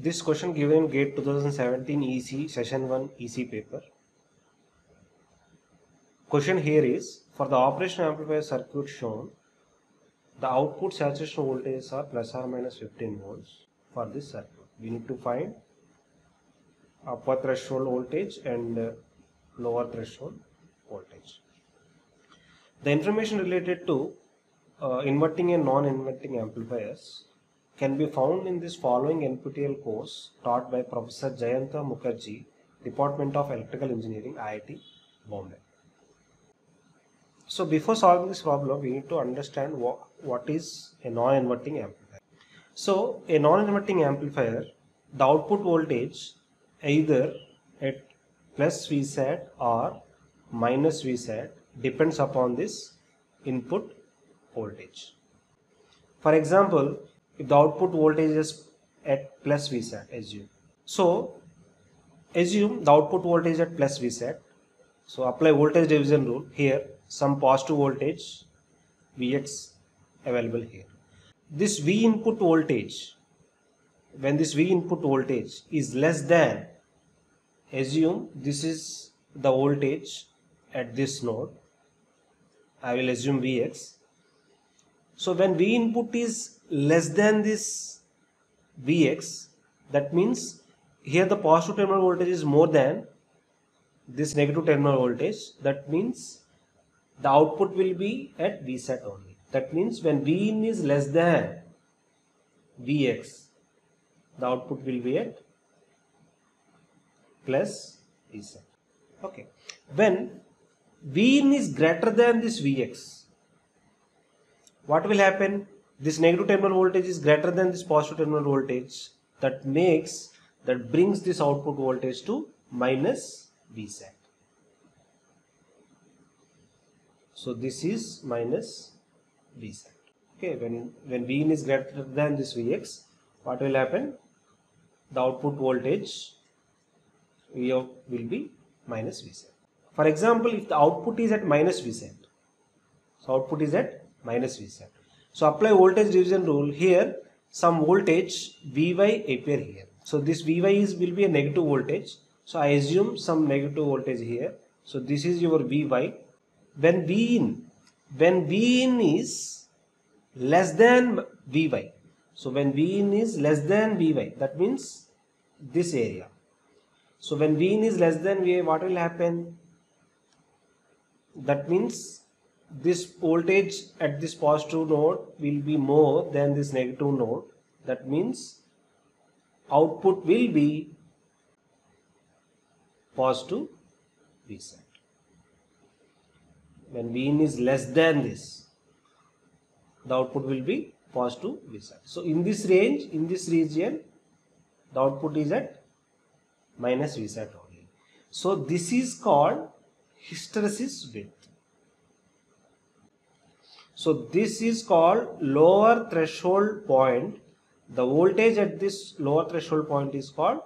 this question given in GATE 2017 EC session 1 EC paper. Question here is for the operational amplifier circuit shown the output saturation voltages are plus or minus 15 volts for this circuit. We need to find upper threshold voltage and uh, lower threshold voltage. The information related to uh, inverting and non-inverting amplifiers can be found in this following NPTEL course taught by Professor Jayanta Mukherjee, Department of Electrical Engineering, IIT, Bombay. So before solving this problem, we need to understand what, what is a non-inverting amplifier. So a non-inverting amplifier, the output voltage either at plus Vsat or minus Vsat depends upon this input voltage. For example, if the output voltage is at plus Vsat, assume. So, assume the output voltage at plus Vsat. So, apply voltage division rule here, some positive voltage Vx available here. This V input voltage, when this V input voltage is less than, assume this is the voltage at this node. I will assume Vx. So, when V input is less than this Vx that means here the positive terminal voltage is more than this negative terminal voltage. That means the output will be at Vsat only. That means when V in is less than Vx the output will be at plus Vsat okay. When V in is greater than this Vx what will happen this negative terminal voltage is greater than this positive terminal voltage that makes that brings this output voltage to minus Vsat. So this is minus Vsat. Okay, when when Vin is greater than this Vx, what will happen? The output voltage V will be minus Vsat. For example, if the output is at minus Vsat, so output is at minus Vsat. So apply voltage division rule here some voltage Vy appear here. So this Vy is will be a negative voltage. So I assume some negative voltage here. So this is your Vy. When V in, when V in is less than Vy. So when V in is less than Vy, that means this area. So when V in is less than Vy, what will happen? That means this voltage at this positive node will be more than this negative node that means output will be positive Vsat. When Vin is less than this, the output will be positive Vsat. So in this range, in this region, the output is at minus Vsat only. So this is called hysteresis width. So this is called lower threshold point. The voltage at this lower threshold point is called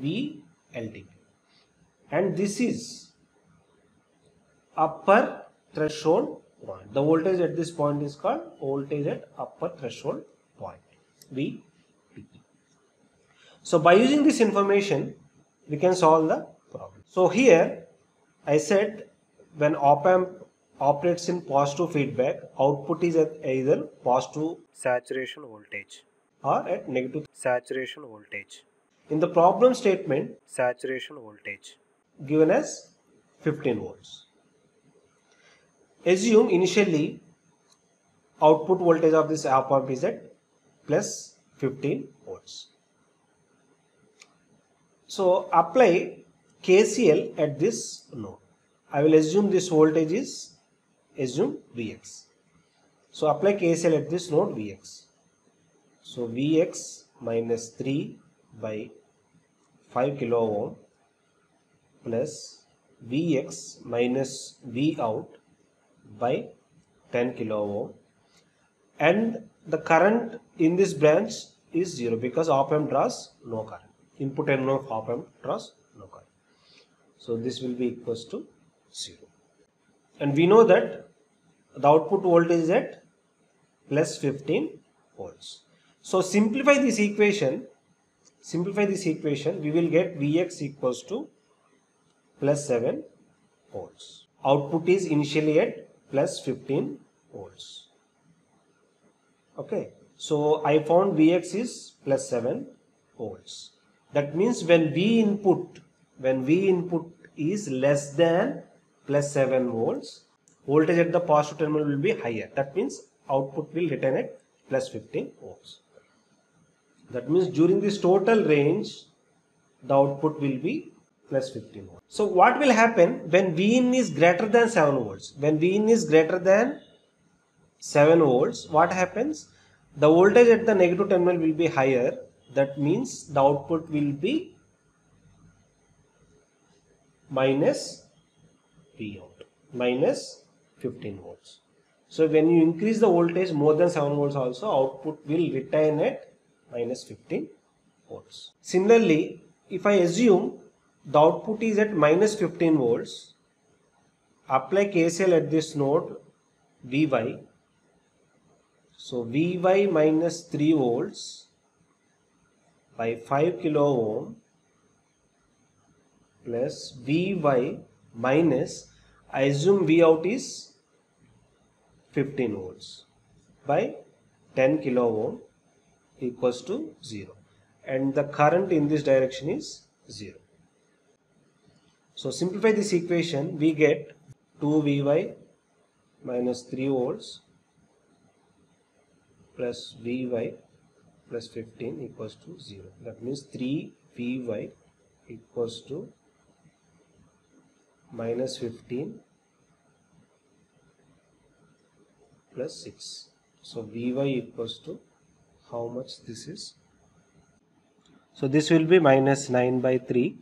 VLTP. And this is upper threshold point. The voltage at this point is called voltage at upper threshold point VTP. So by using this information, we can solve the problem. So here I said when op amp operates in positive feedback, output is at either positive saturation voltage or at negative saturation voltage. In the problem statement, saturation voltage given as 15 volts. Assume initially output voltage of this op amp is at plus 15 volts. So apply KCL at this node. I will assume this voltage is assume Vx. So apply KCL at this node Vx. So Vx minus 3 by 5 kilo ohm plus Vx minus V out by 10 kilo ohm and the current in this branch is 0 because op amp draws no current. Input and no op amp draws no current. So this will be equals to 0 and we know that the output voltage is at plus 15 volts. So simplify this equation simplify this equation we will get Vx equals to plus 7 volts. Output is initially at plus 15 volts. Okay, so I found Vx is plus 7 volts. That means when V input, when V input is less than plus 7 volts, voltage at the positive terminal will be higher. That means output will return at plus 15 volts. That means during this total range, the output will be plus 15 volts. So what will happen when Vin is greater than 7 volts? When Vin is greater than 7 volts, what happens? The voltage at the negative terminal will be higher. That means the output will be minus V out, minus 15 volts. So when you increase the voltage more than 7 volts also, output will retain at minus 15 volts. Similarly, if I assume the output is at minus 15 volts, apply KCL at this node Vy. So Vy minus 3 volts by 5 kilo ohm plus Vy minus I assume V out is 15 volts by 10 kilo ohm equals to 0 and the current in this direction is 0. So simplify this equation we get 2 Vy minus 3 volts plus Vy plus 15 equals to 0. That means 3 Vy equals to minus 15 plus 6. So Vy equals to how much this is? So this will be minus 9 by 3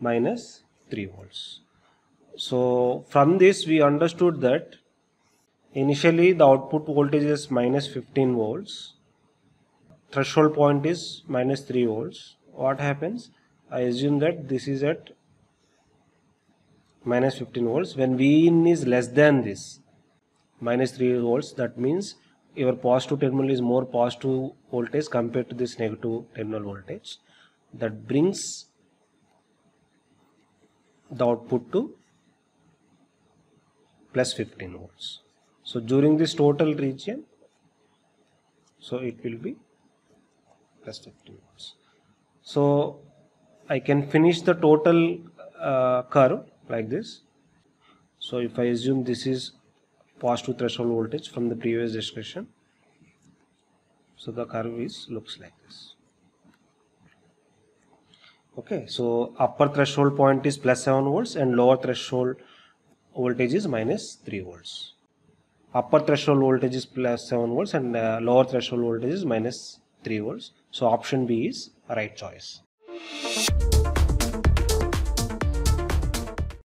minus 3 volts. So from this we understood that initially the output voltage is minus 15 volts. Threshold point is minus 3 volts. What happens? I assume that this is at minus 15 volts when V in is less than this minus 3 volts that means your positive terminal is more positive voltage compared to this negative terminal voltage. That brings the output to plus 15 volts. So during this total region so it will be plus 15 volts. So I can finish the total uh, curve like this so if I assume this is positive threshold voltage from the previous discussion. So the curve is looks like this. Okay, so upper threshold point is plus 7 volts and lower threshold voltage is minus 3 volts. Upper threshold voltage is plus 7 volts and uh, lower threshold voltage is minus 3 volts. So option B is right choice.